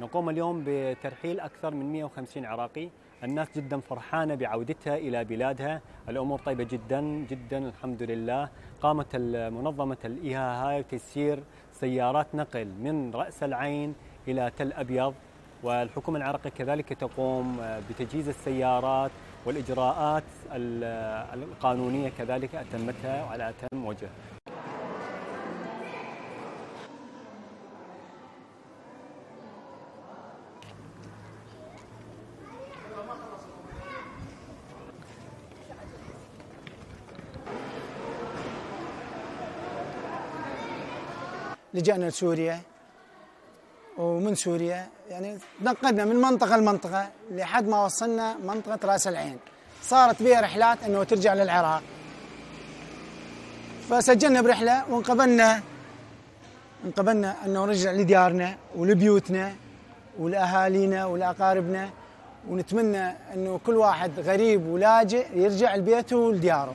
نقوم اليوم بترحيل أكثر من 150 عراقي. الناس جدا فرحانة بعودتها إلى بلادها. الأمور طيبة جدا جدا الحمد لله. قامت منظمة الإيها هاي تسيير سيارات نقل من رأس العين إلى تل أبيض. والحكومة العراقية كذلك تقوم بتجهيز السيارات والإجراءات القانونية كذلك أتمتها على أتم وجه. لجأنا لسوريا ومن سوريا. يعني تنقلنا من منطقة لمنطقة لحد ما وصلنا منطقة رأس العين. صارت بها رحلات أنه ترجع للعراق. فسجلنا برحلة وانقبلنا. انقبلنا أنه نرجع لديارنا ولبيوتنا ولأهالينا ولأقاربنا. ونتمنى أنه كل واحد غريب ولاجئ يرجع لبيته ولدياره.